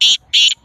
Beep, beep.